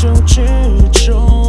就之中